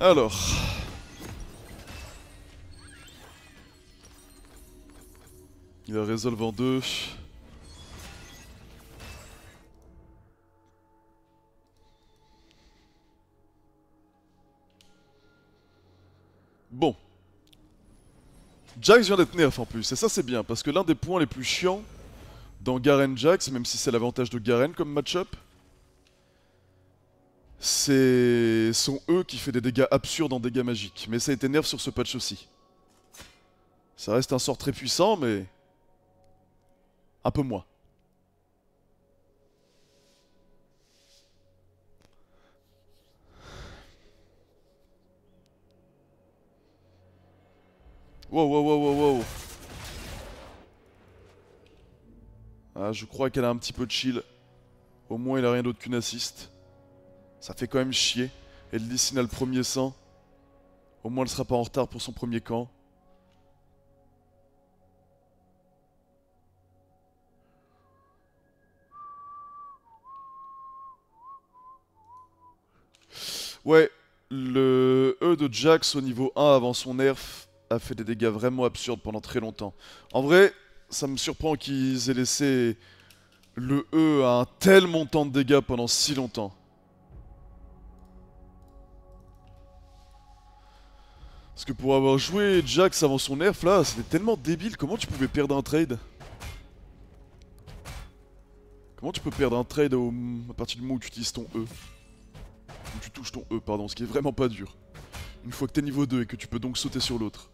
Alors. Il a résolve en deux. Bon. Jax vient d'être nerf en plus, et ça c'est bien, parce que l'un des points les plus chiants dans Garen Jax, même si c'est l'avantage de Garen comme match-up, c'est son E qui fait des dégâts absurdes en dégâts magiques. Mais ça a été nerf sur ce patch aussi. Ça reste un sort très puissant, mais un peu moins. Wow, wow, wow, wow, wow. Ah, je crois qu'elle a un petit peu de chill. Au moins, il a rien d'autre qu'une assist. Ça fait quand même chier. Et le a le premier sang. Au moins, elle sera pas en retard pour son premier camp. Ouais, le E de Jax au niveau 1 avant son nerf a fait des dégâts vraiment absurdes pendant très longtemps. En vrai, ça me surprend qu'ils aient laissé le E à un tel montant de dégâts pendant si longtemps. Parce que pour avoir joué Jax avant son nerf là, c'était tellement débile, comment tu pouvais perdre un trade? Comment tu peux perdre un trade à partir du moment où tu utilises ton E? Où tu touches ton E, pardon, ce qui est vraiment pas dur. Une fois que t'es niveau 2 et que tu peux donc sauter sur l'autre.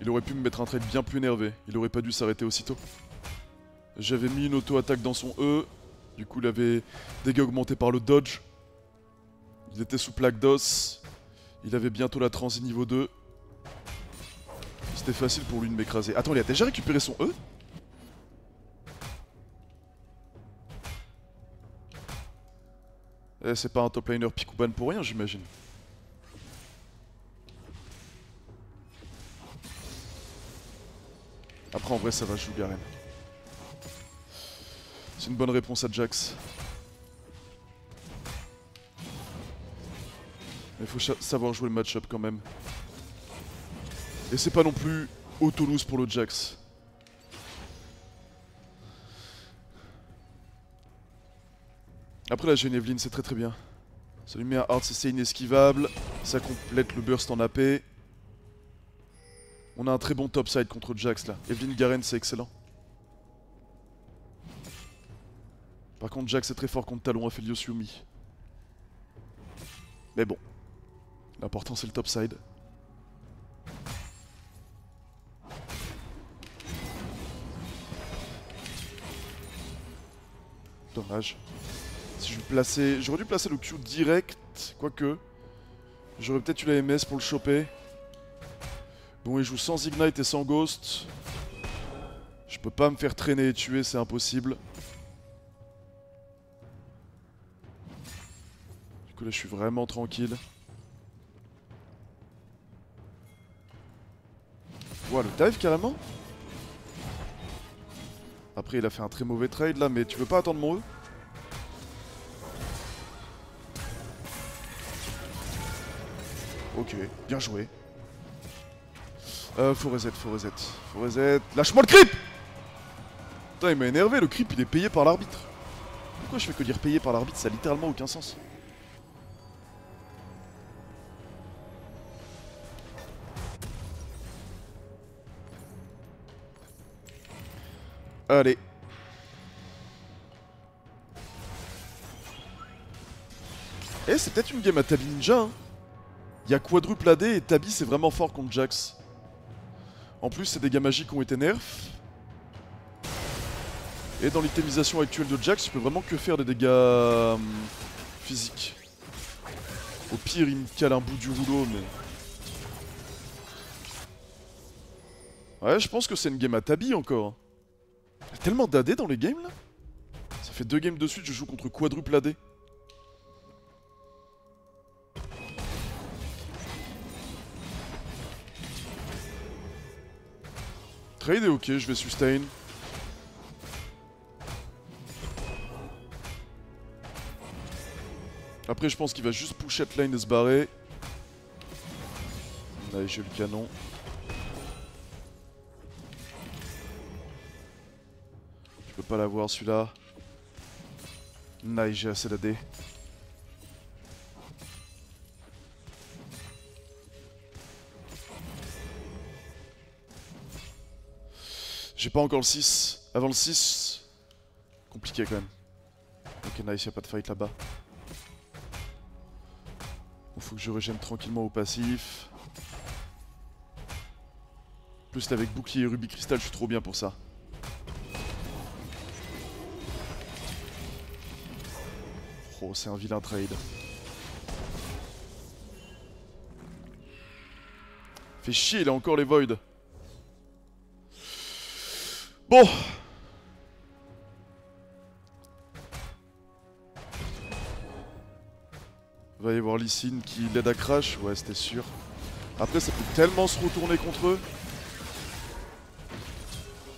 Il aurait pu me mettre un trade bien plus énervé, il aurait pas dû s'arrêter aussitôt. J'avais mis une auto-attaque dans son E, du coup il avait dégâts augmentés par le dodge. Il était sous plaque d'os, il avait bientôt la transi niveau 2. C'était facile pour lui de m'écraser. Attends, il a déjà récupéré son E? Eh, c'est pas un top liner Pikuban pour rien, j'imagine. Après, en vrai, ça va, jouer Garen. C'est une bonne réponse à Jax. Il faut savoir jouer le match-up quand même. Et c'est pas non plus auto-lose pour le Jax. Après la Geneveline, c'est très très bien. Ça lui met un hard c'est inesquivable. Ça complète le burst en AP. On a un très bon topside contre Jax là. Evelyn Garen, c'est excellent. Par contre, Jax est très fort contre Talon Aphelios Yumi. Mais bon. L'important c'est le topside. Dommage. Si je plaçais... J'aurais dû placer le Q direct, quoique. J'aurais peut-être eu la MS pour le choper. Bon, il joue sans Ignite et sans Ghost. Je peux pas me faire traîner et tuer, c'est impossible. Du coup là, je suis vraiment tranquille. Ouah, le dive carrément Après, il a fait un très mauvais trade là, mais tu veux pas attendre mon E Ok, bien joué. Euh, faut reset, faut reset, faut reset. Lâche-moi le creep Putain, il m'a énervé, le creep il est payé par l'arbitre. Pourquoi je fais que dire payé par l'arbitre? Ça a littéralement aucun sens. Allez. Eh, c'est peut-être une game à Tabi Ninja, hein il y a quadruple AD et Tabi c'est vraiment fort contre Jax. En plus, c'est des dégâts magiques ont été nerfs. Et dans l'itemisation actuelle de Jax, tu peux vraiment que faire des dégâts hum, physiques. Au pire, il me cale un bout du rouleau, mais... Ouais, je pense que c'est une game à Tabi encore. Il y a tellement d'AD dans les games là Ça fait deux games de suite, je joue contre quadruple AD. Trade est ok, je vais sustain. Après, je pense qu'il va juste push at lane et se barrer. Là, j'ai le canon. Pas l'avoir celui-là. Nice, j'ai assez d'AD. J'ai pas encore le 6. Avant le 6, compliqué quand même. Ok, nice, y'a pas de fight là-bas. Il faut que je régène tranquillement au passif. Plus avec bouclier et rubis cristal, je suis trop bien pour ça. Oh, c'est un vilain trade. Fait chier, il a encore les voids. Bon Va y avoir Lysine qui l'aide à crash, ouais c'était sûr. Après ça peut tellement se retourner contre eux.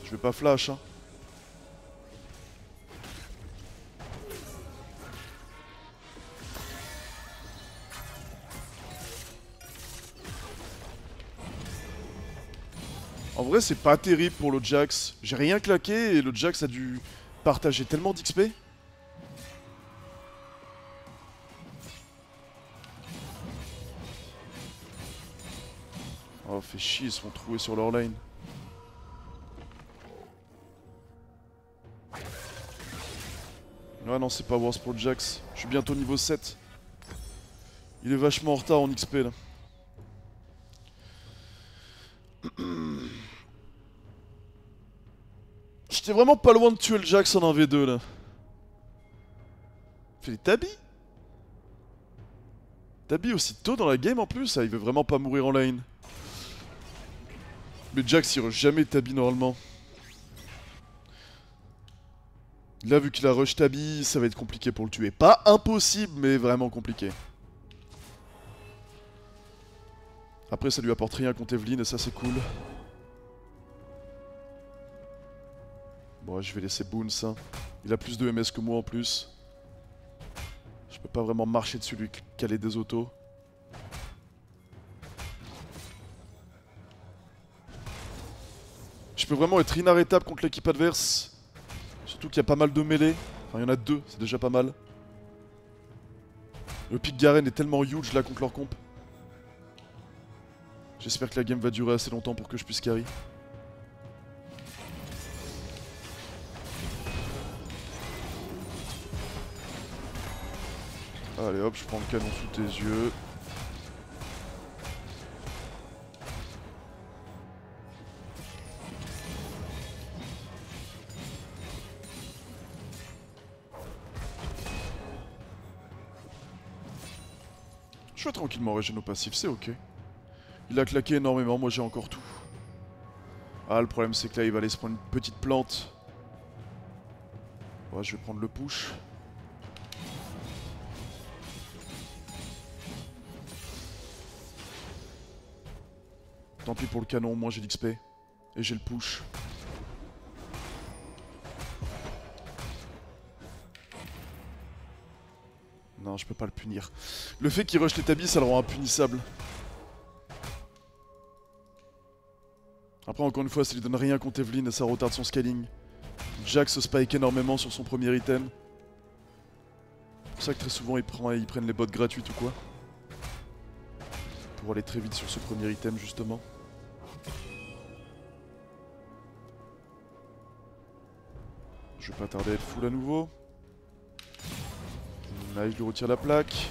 Je vais pas flash hein. En vrai, c'est pas terrible pour le Jax. J'ai rien claqué et le Jax a dû partager tellement d'XP. Oh, fait chier, ils sont troués sur leur lane. Ouais, non, c'est pas worse pour le Jax. Je suis bientôt niveau 7. Il est vachement en retard en XP là. J'étais vraiment pas loin de tuer le Jax en 1v2 là. Fait des tabis Tabi aussi tôt dans la game en plus, ça, il veut vraiment pas mourir en lane. Mais Jax il rush jamais Tabi normalement. Là vu qu'il a rush Tabi, ça va être compliqué pour le tuer. Pas impossible, mais vraiment compliqué. Après ça lui apporte rien contre Evelyn et ça c'est cool. Je vais laisser Boons. Il a plus de MS que moi en plus. Je peux pas vraiment marcher dessus lui caler des autos. Je peux vraiment être inarrêtable contre l'équipe adverse. Surtout qu'il y a pas mal de mêlées. Enfin, il y en a deux, c'est déjà pas mal. Le pic Garen est tellement huge là contre leur comp. J'espère que la game va durer assez longtemps pour que je puisse carry. Allez hop, je prends le canon sous tes yeux. Je vais tranquillement régénérer nos passifs, c'est ok. Il a claqué énormément, moi j'ai encore tout. Ah, le problème c'est que là il va aller se prendre une petite plante. Ouais, je vais prendre le push. Tant pis pour le canon, moi j'ai l'XP. Et j'ai le push. Non, je peux pas le punir. Le fait qu'il rush les tabis, ça le rend impunissable. Après, encore une fois, ça lui donne rien contre Evelyn et ça retarde son scaling. Jack se spike énormément sur son premier item. C'est pour ça que très souvent ils, ils prennent les bots gratuites ou quoi. Pour aller très vite sur ce premier item justement. Je vais pas tarder à être full à nouveau. Là, je lui retire la plaque.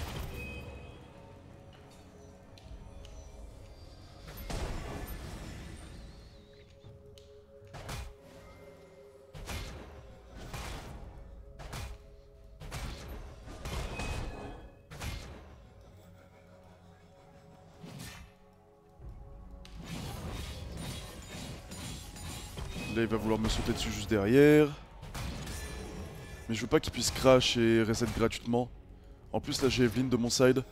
Là, il va vouloir me sauter dessus juste derrière. Mais je veux pas qu'il puisse crash et reset gratuitement. En plus, là, j'ai Evelyn de mon side.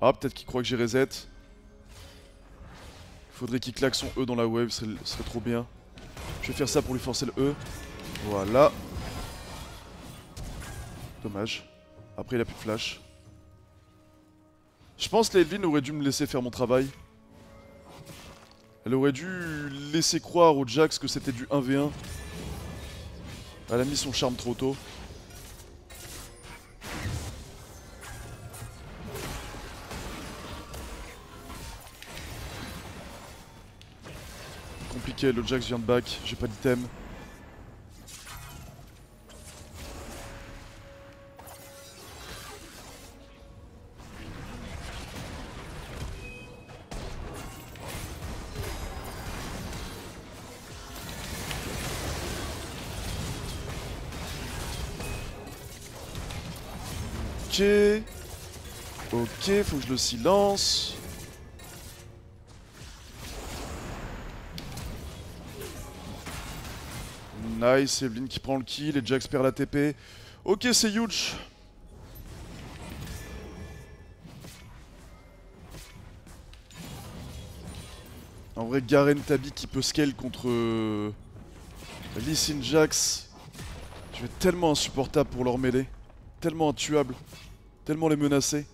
Ah, peut-être qu'il croit que j'ai reset. Faudrait qu'il claque son E dans la wave, ce serait trop bien. Je vais faire ça pour lui forcer le E. Voilà. Dommage. Après, il a plus de flash. Je pense que Edwin aurait dû me laisser faire mon travail. Elle aurait dû laisser croire au Jax que c'était du 1v1. Elle a mis son charme trop tôt. Compliqué, le Jax vient de back, j'ai pas d'item. Ok. Ok, faut que je le silence. Nice, Evelyn qui prend le kill et Jax perd la TP. Ok, c'est huge. En vrai, Garen Tabi qui peut scale contre euh, Lee Sin Jax. Tu es tellement insupportable pour leur mêler. Tellement intuable. Tellement les menacer.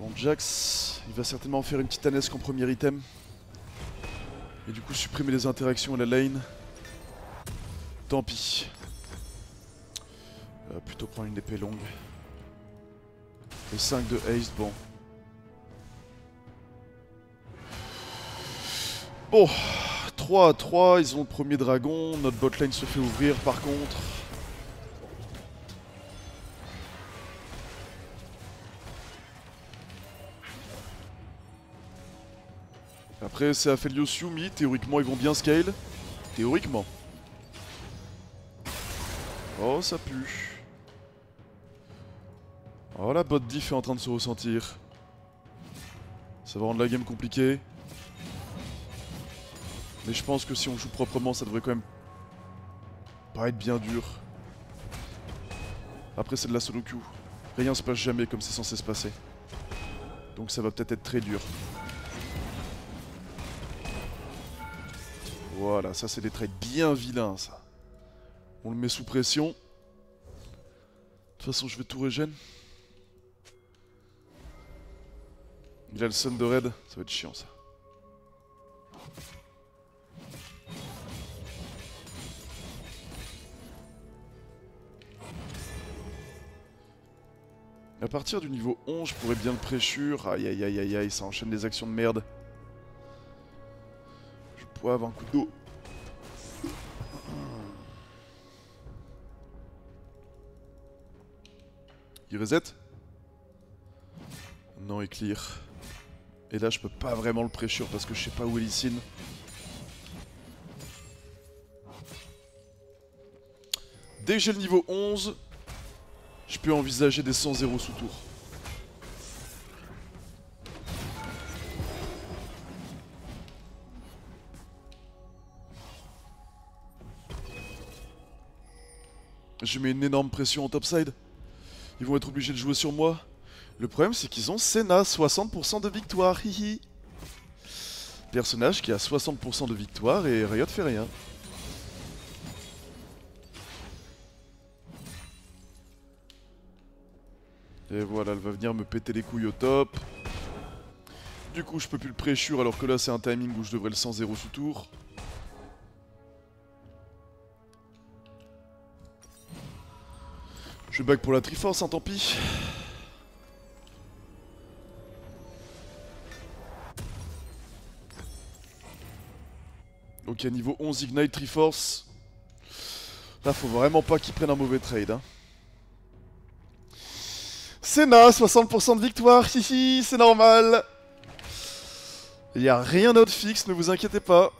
Bon, Jax, il va certainement faire une petite en premier item. Et du coup supprimer les interactions à la lane. Tant pis. Euh, plutôt prendre une épée longue. Et 5 de haste, bon. Bon, 3 à 3, ils ont le premier dragon. Notre botlane se fait ouvrir par contre. Après, c'est Aphelios Yumi. Théoriquement, ils vont bien scale. Théoriquement. Oh, ça pue. Oh, la bot diff est en train de se ressentir. Ça va rendre la game compliquée. Mais je pense que si on joue proprement, ça devrait quand même pas être bien dur. Après, c'est de la solo queue. Rien se passe jamais comme c'est censé se passer. Donc ça va peut-être être très dur. Voilà, ça c'est des traits bien vilains, ça. On le met sous pression. De toute façon, je vais tout régène. Il a le sun de raid, ça va être chiant ça. À partir du niveau 11, je pourrais bien le pressure. Aïe aïe aïe aïe aïe, ça enchaîne des actions de merde. Je pourrais avoir un coup d'eau. Il reset? Non, il clear. Et là, je peux pas vraiment le pressure parce que je sais pas où est Lysine. Dès que j'ai le niveau 11, je peux envisager des 100-0 sous tour. Je mets une énorme pression en topside. Ils vont être obligés de jouer sur moi. Le problème, c'est qu'ils ont Senna, 60% de victoire, hihi. Personnage qui a 60% de victoire et Riot fait rien. Et voilà, elle va venir me péter les couilles au top. Du coup, je peux plus le pressure alors que là, c'est un timing où je devrais le 100-0 sous tour. Je back pour la Triforce, hein, tant pis. Ok, niveau 11 Ignite Triforce. Là, faut vraiment pas qu'il prenne un mauvais trade. Hein. Senna, 60% de victoire, hihi, c'est normal. Il n'y a rien d'autre fixe, ne vous inquiétez pas.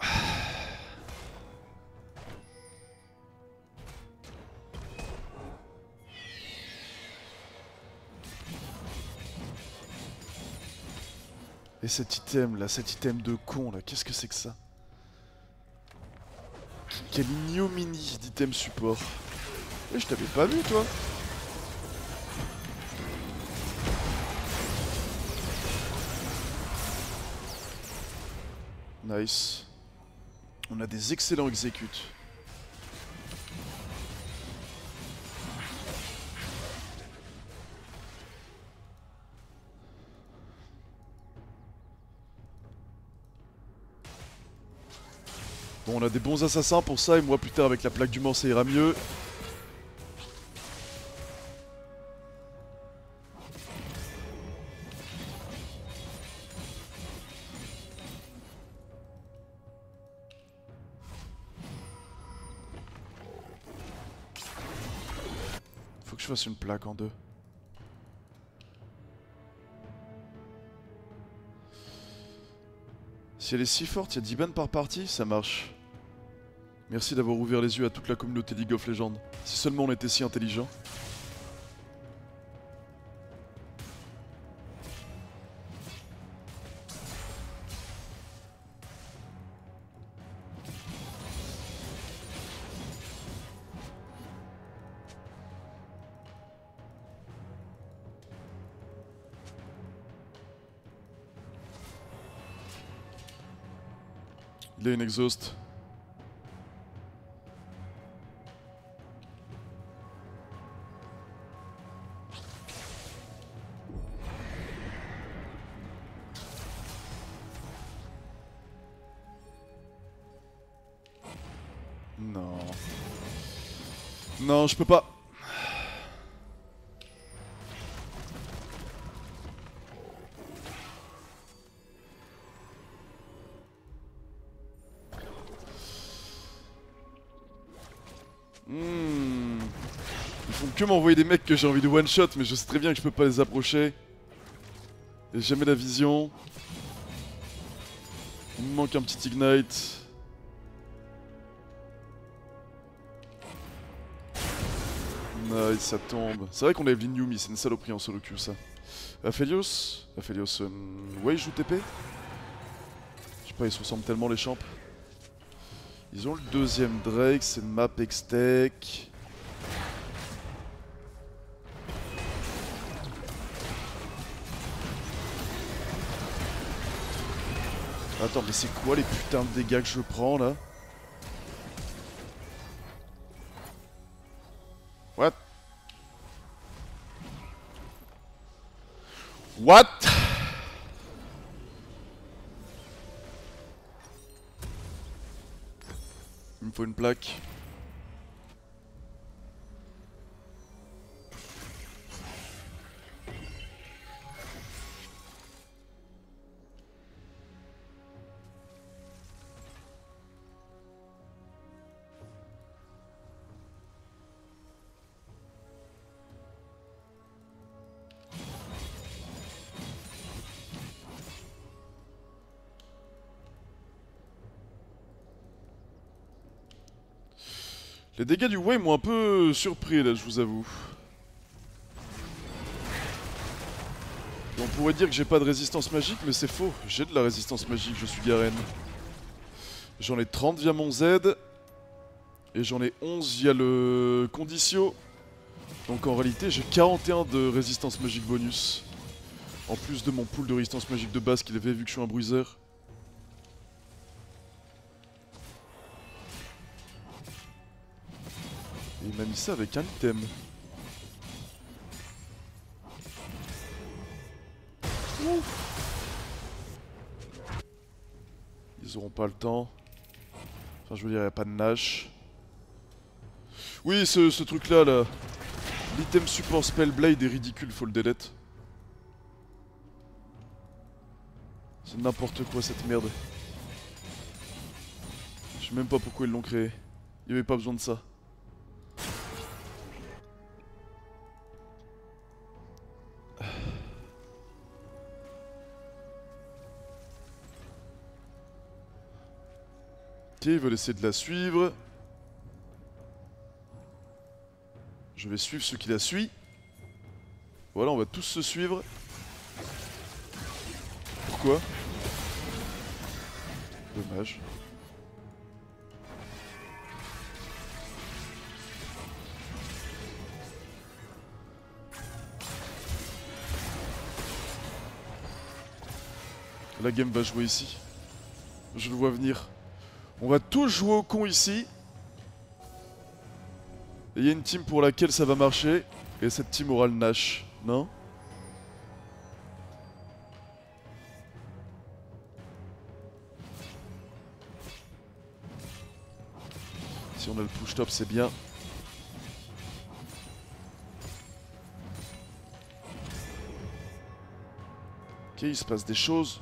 Et cet item là, cet item de con là, qu'est-ce que c'est que ça? Quelle ignominie d'item support. Eh, je t'avais pas vu, toi Nice. On a des excellents exécutes. On a des bons assassins pour ça, et moi plus tard avec la plaque du mort ça ira mieux. Faut que je fasse une plaque en deux. Si elle est si forte, il y a 10 bannes par partie, ça marche. Merci d'avoir ouvert les yeux à toute la communauté League of Legends. Si seulement on était si intelligent. Il a une exhaust. Non, je peux pas. Hmm. Ils font que m'envoyer des mecs que j'ai envie de one shot, mais je sais très bien que je peux pas les approcher. J'ai jamais la vision. Il me manque un petit ignite. Nice, ça tombe. C'est vrai qu'on a Evelyn c'est une saloperie en solo queue ça. Aphelios Aphelios, euh, ouais, il joue TP Je sais pas, ils se ressemblent tellement les champs. Ils ont le deuxième Drake, c'est une map Extech. Attends, mais c'est quoi les putains de dégâts que je prends là? What Il me faut une plaque. Les dégâts du Way m'ont un peu surpris là, je vous avoue. on pourrait dire que j'ai pas de résistance magique, mais c'est faux. J'ai de la résistance magique, je suis Garen. J'en ai 30 via mon Z. Et j'en ai 11 via le Condicio. Donc en réalité, j'ai 41 de résistance magique bonus. En plus de mon pool de résistance magique de base qu'il avait vu que je suis un bruiseur. Il m'a mis ça avec un item. Ils auront pas le temps. Enfin, je veux dire, il a pas de Nash. Oui, ce, truc-là, là. L'item support Spellblade est ridicule, faut le delete. C'est n'importe quoi cette merde. Je sais même pas pourquoi ils l'ont créé. Il n'y avait pas besoin de ça. ils veulent essayer de la suivre. Je vais suivre ceux qui la suit. Voilà, on va tous se suivre. Pourquoi? Dommage. La game va jouer ici. Je le vois venir. On va tous jouer au con ici. Et il y a une team pour laquelle ça va marcher. Et cette team aura le Nash. Non? Si on a le push top, c'est bien. Ok, il se passe des choses.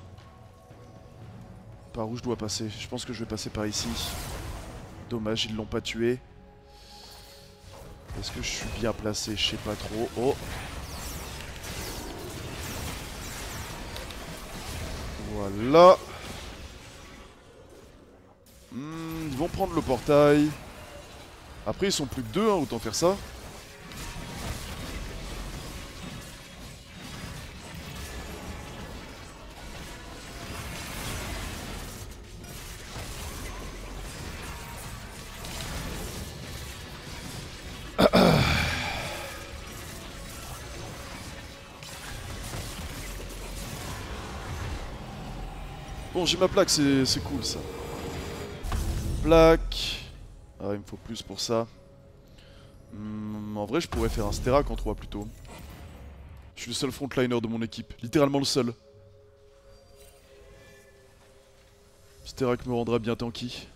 Par où je dois passer Je pense que je vais passer par ici. Dommage, ils l'ont pas tué. Est-ce que je suis bien placé? Je sais pas trop. Oh Voilà. Hmm, ils vont prendre le portail. Après, ils sont plus que deux, hein, autant faire ça. J'ai ma plaque, c'est cool ça. Plaque. Ah, il me faut plus pour ça. Hmm, en vrai, je pourrais faire un Sterak en 3 plutôt. Je suis le seul frontliner de mon équipe. Littéralement le seul. Sterak me rendra bien tanky.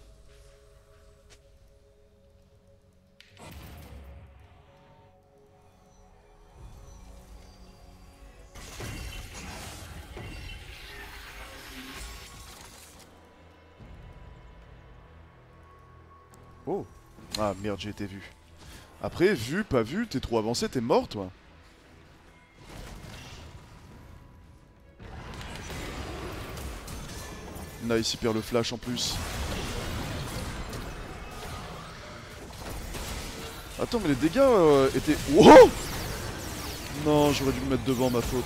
Ah merde, j'ai été vu. Après, vu, pas vu, t'es trop avancé, t'es mort toi. Nice, il perd le flash en plus. Attends, mais les dégâts euh, étaient... Wow Non, j'aurais dû me mettre devant ma faute.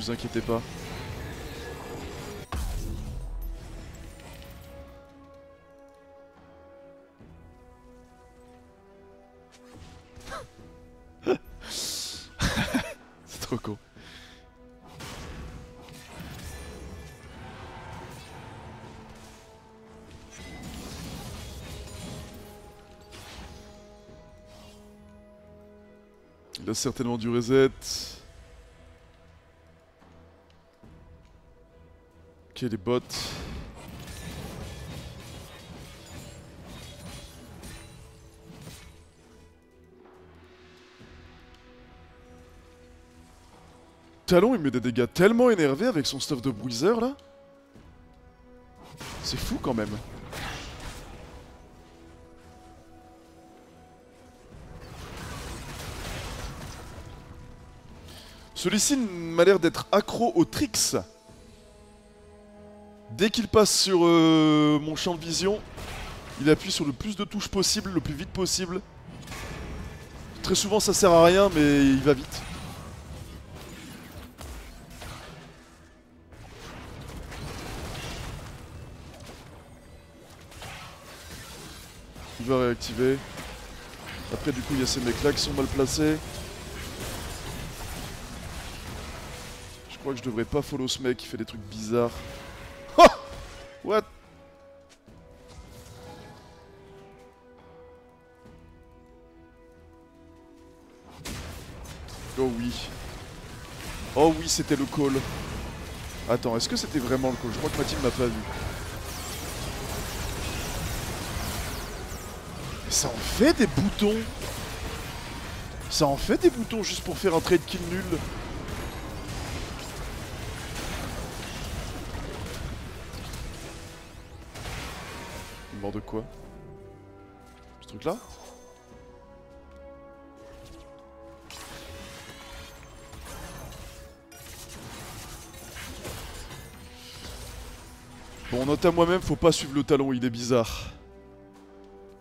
Vous inquiétez pas. C'est trop con. Il a certainement du reset. Les bots. Talon, il met des dégâts tellement énervés avec son stuff de bruiser là. C'est fou quand même. Celui-ci m'a l'air d'être accro aux tricks. Dès qu'il passe sur euh, mon champ de vision, il appuie sur le plus de touches possible, le plus vite possible. Très souvent ça sert à rien, mais il va vite. Il va réactiver. Après du coup il y a ces mecs là qui sont mal placés. Je crois que je devrais pas follow ce mec qui fait des trucs bizarres. Oh oui, c'était le call. Attends, est-ce que c'était vraiment le call? Je crois que ma team m'a pas vu. Ça en fait des boutons. Ça en fait des boutons juste pour faire un trade kill nul. Mort de quoi? Ce truc là Bon, note à moi-même, faut pas suivre le talon, il est bizarre.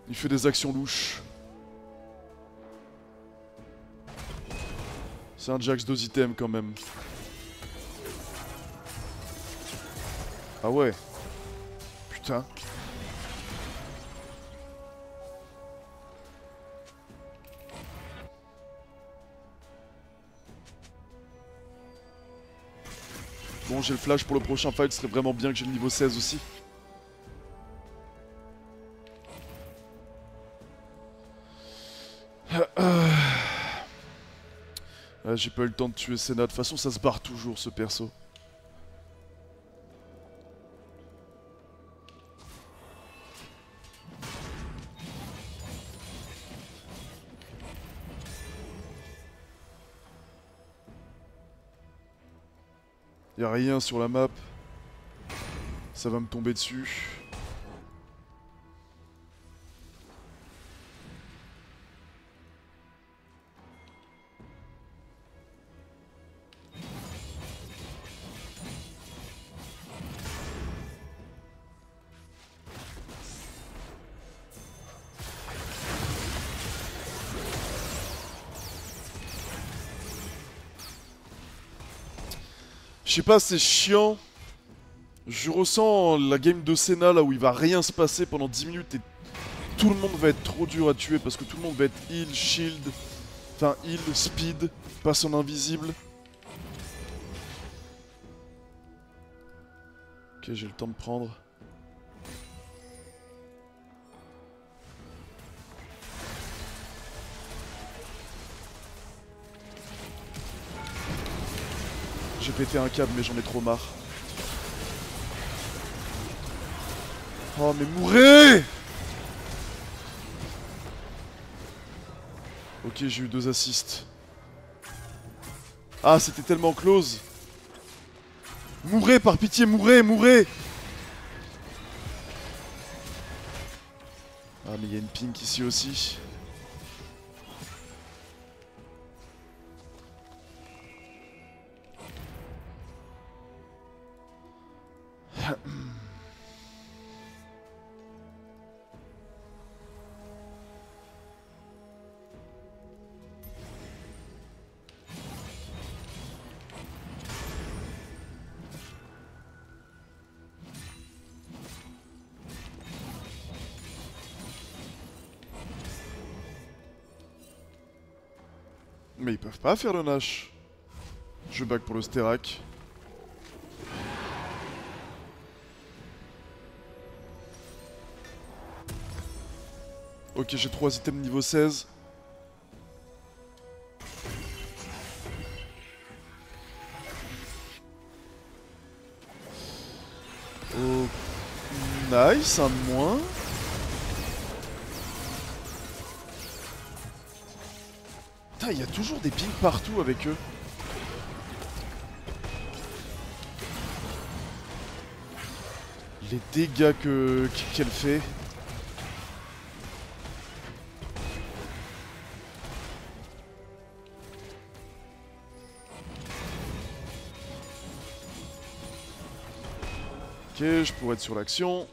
Il fait des actions louches. C'est un Jax 2 items quand même. Ah ouais. Putain. J'ai le flash pour le prochain fight, ce serait vraiment bien que j'ai le niveau 16 aussi. Ah, j'ai pas eu le temps de tuer Senna. De toute façon, ça se barre toujours ce perso. Rien sur la map. Ça va me tomber dessus. Je sais pas, c'est chiant. Je ressens la game de Senna là où il va rien se passer pendant 10 minutes et tout le monde va être trop dur à tuer parce que tout le monde va être heal, shield, enfin heal, speed, passe en invisible. Ok, j'ai le temps de prendre. Pété un câble mais j'en ai trop marre. Oh mais mourrez Ok j'ai eu deux assists. Ah c'était tellement close Mourrez par pitié, mourrez, mourrez Ah mais il y a une pink ici aussi. Peuvent pas faire le Nash. Je back pour le Sterak. Ok, j'ai 3 items niveau 16. Oh, nice, un de moins. Putain, il y a toujours des pings partout avec eux. Les dégâts que qu'elle fait. Ok, je pourrais être sur l'action.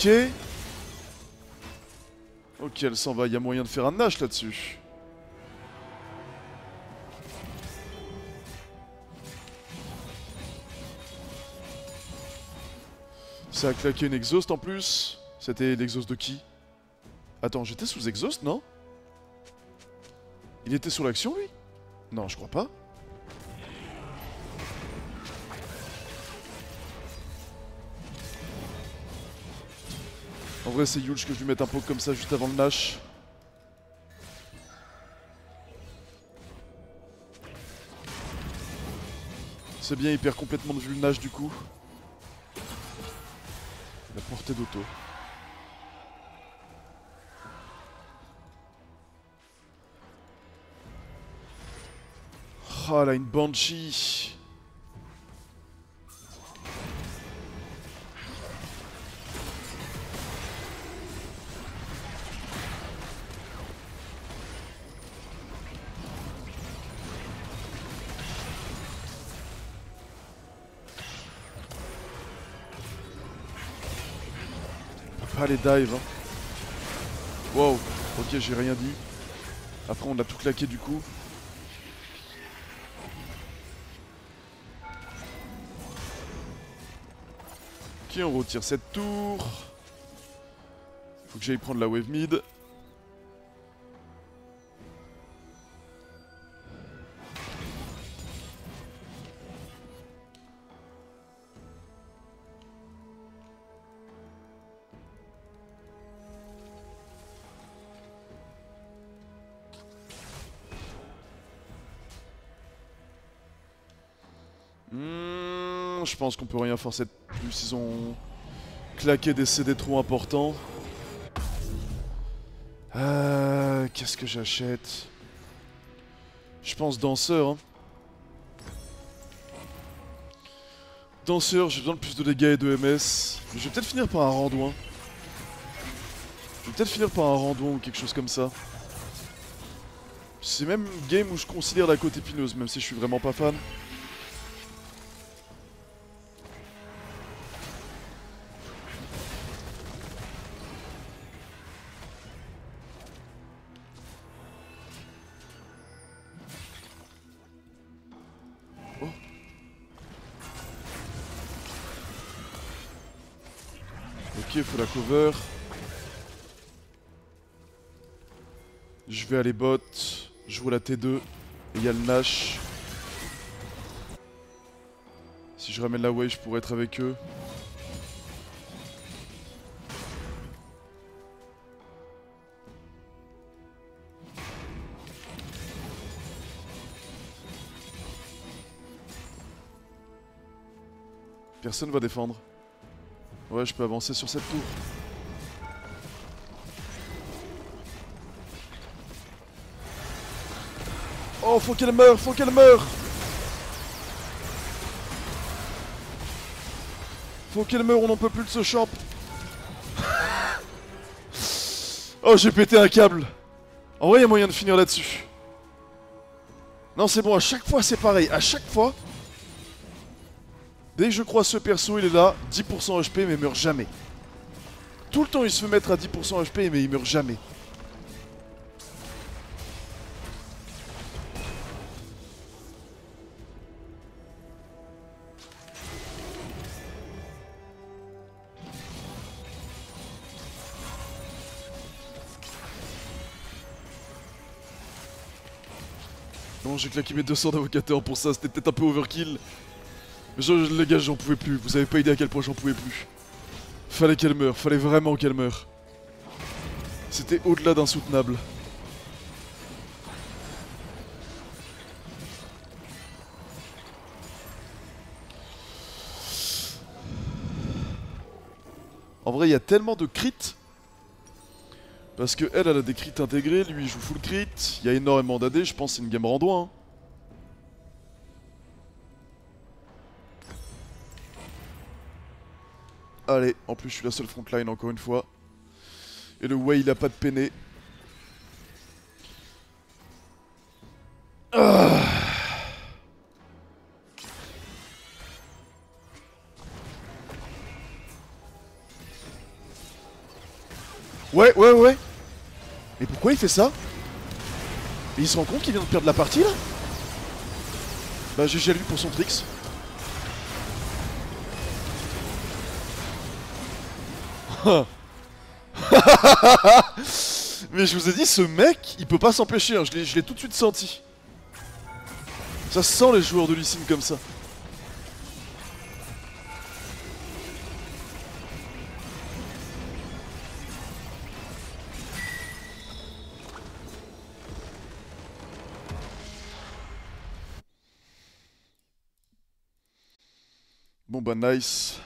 Ok. Ok, elle s'en va. Il y a moyen de faire un Nash là-dessus. Ça a claqué une exhaust en plus. C'était l'exhaust de qui? Attends, j'étais sous exhaust, non? Il était sur l'action, lui? Non, je crois pas. En vrai, c'est Yulch que je lui mette un pot comme ça juste avant le Nash. C'est bien, il perd complètement de vue le Nash du coup. La portée d'auto. Oh là, une Banshee les dives. Hein. Wow, ok, j'ai rien dit. Après, on a tout claqué du coup. Ok, on retire cette tour. Faut que j'aille prendre la wave mid. Pense qu'on peut rien forcer de plus. Ils ont claqué des CD trop importants. Euh, Qu'est-ce que j'achète? Je pense danseur. Hein. Danseur, j'ai besoin de plus de dégâts et de MS. Je vais peut-être finir par un randouin. Je vais peut-être finir par un randouin ou quelque chose comme ça. C'est même une game où je considère la côte épineuse, même si je suis vraiment pas fan. Ok, faut la cover. Je vais aller bot. Je vois la T2. Et il y a le Nash. Si je ramène la wave, je pourrais être avec eux. Personne va défendre. Ouais, je peux avancer sur cette tour. Oh, faut qu'elle meure, faut qu'elle meure Faut qu'elle meure, on n'en peut plus de ce champ. oh, j'ai pété un câble. En vrai, il y a moyen de finir là-dessus. Non, c'est bon, à chaque fois, c'est pareil. À chaque fois, Dès que je crois ce perso, il est là, 10% HP mais meurt jamais. Tout le temps il se fait mettre à 10% HP mais il meurt jamais. Bon, j'ai claqué mes 200 d'avocateur pour ça, c'était peut-être un peu overkill. Mais les gars, j'en pouvais plus. Vous avez pas idée à quel point j'en pouvais plus. Fallait qu'elle meure. Fallait vraiment qu'elle meure. C'était au-delà d'insoutenable. En vrai, il y a tellement de crits. Parce que elle, a des crits intégrés, lui il joue full crit. Il y a énormément d'AD, je pense c'est une game rando. Hein. Allez, en plus je suis la seule frontline encore une fois. Et le way il a pas de peiné. Ah. Ouais, ouais, ouais. Mais pourquoi il fait ça? Il se rend compte qu'il vient de perdre la partie là? Bah GG lui pour son tricks. Mais je vous ai dit, ce mec, il peut pas s'empêcher, hein. je l'ai tout de suite senti. Ça sent les joueurs de Lee comme ça. Bon bah nice.